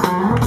Ah.